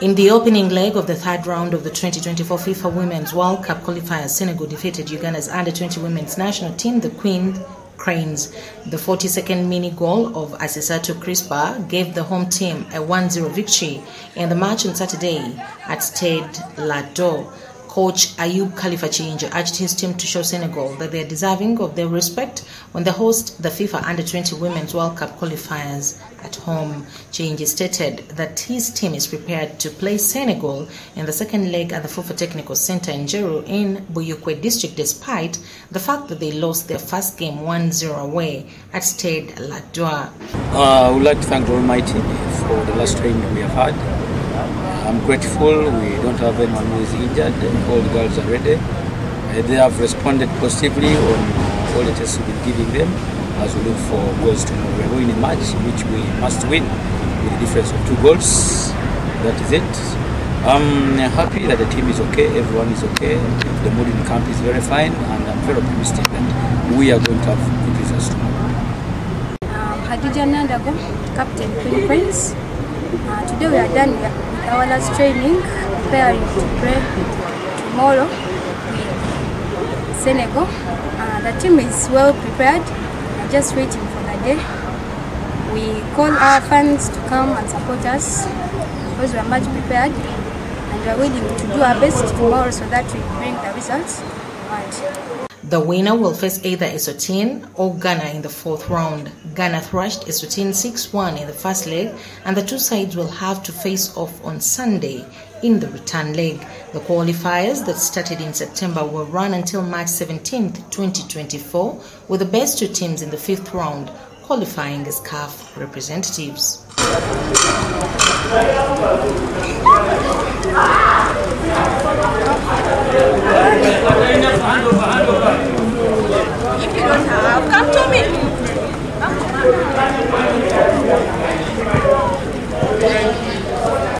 In the opening leg of the third round of the 2024 FIFA Women's World Cup qualifiers, Senegal defeated Uganda's under-20 women's national team, the Queen Cranes. The 42nd mini goal of Asisatu Crispa gave the home team a 1-0 victory in the match on Saturday at Stade Lat Dior. Coach Ayub Khalifa Kiyingi urged his team to show Senegal that they are deserving of their respect when they host the FIFA Under-20 Women's World Cup qualifiers at home. Kiyingi stated that his team is prepared to play Senegal in the second leg at the Fufa Technical Center in Njeru in Buikwe district despite the fact that they lost their first game 1-0 away at Stade Lat Dior. Uh, I would like to thank the Almighty for the last training we have had. I'm grateful we don't have anyone who is injured. All the girls are ready. Uh, they have responded positively on all the tests we've been giving them as we look for goals tomorrow. We're going in match which we must win with a difference of two goals. That is it. I'm happy that the team is okay, everyone is okay. The mood in the camp is very fine, and I'm very optimistic that we are going to have good results tomorrow. Um, Hadija Nandago, Captain Prince. Uh, today we are done with our last training, preparing to play tomorrow with Senegal. Uh, the team is well prepared, We're just waiting for the day. We call our fans to come and support us because we are much prepared and we are willing to do our best tomorrow so that we bring the results. And The winner will face either Eswatini or Ghana in the fourth round. Ghana thrashed Eswatini 6-1 in the first leg and the two sides will have to face off on Sunday in the return leg. The qualifiers that started in September will run until March 17, 2024 with the best two teams in the fifth round qualifying as CAF representatives.